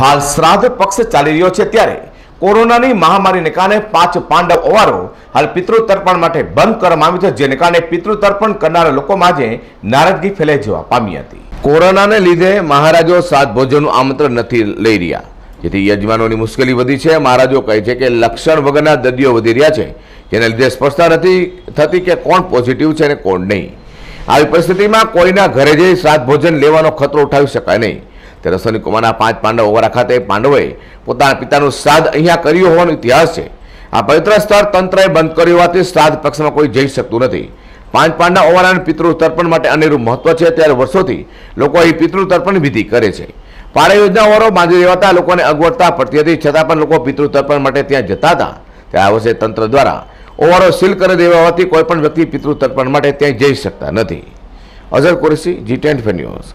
હાલ શ્રાદ્ધ પક્ષ ચાલી રહ્યો છે ત્યારે કોરોનાની મહામારીને કારણે પાંચ પાંડવ ઓવારો હાલ પિતૃ તર્પણ માટે બંધ કરવામાં આવ્યું છે, જેને કારણે પિતૃ તર્પણ કરનારા લોકો માঝে નારાજગી ફેલાઈ જવા પામી હતી. કોરોનાને લીધે મહારાજો સાત ભોજનનું આમંત્રણ નથી લઈ રહ્યા. જેથી યજમાનોની મુશ્કેલી વધી છે. મહારાજો કહે છે કે લક્ષણ વગરના દર્દીઓ વધી રહ્યા છે. જેના લીધે સ્પષ્ટતા નથી થતી કે કોણ પોઝિટિવ છે અને કોણ નહીં. આવી પરિસ્થિતિમાં કોઈના ઘરે જઈ શ્રાદ્ધ ભોજન લેવાનો ખતરો ઉઠાવી શકાય નહીં. ત્યારે રસોની કુમારના પાંચ પાંડવ ઓવારા ખાતે પાંડવોએ પોતાના પિતાનું શ્રાદ્ધ અહીંયા કર્યું હોવાનો ઇતિહાસ છે. આ પવિત્ર સ્થળ તંત્રએ બંધ કર્યું હોવાથી શ્રાદ્ધ પક્ષમાં કોઈ જઈ શકતું નથી. પાંચ પાંડા ઓવારાના પિતૃ તર્પણ માટે અનેરું મહત્વ છે. ત્યારે વર્ષોથી લોકો અહીં પિતૃ તર્પણ વિધિ કરે છે. પાડા યોજના ઓવારો બાંધી દેવાતા લોકોને અગવડતા પડતી હતી. છતાં પણ લોકો પિતૃ તર્પણ માટે ત્યાં જતા હતા. ત્યારે આ વર્ષે તંત્ર દ્વારા ઓવારો સીલ કરી દેવા હોવાથી કોઈપણ વ્યક્તિ પિતૃ તર્પણ માટે ત્યાં જઈ શકતા નથી. Azhar Qureshi, G ten news.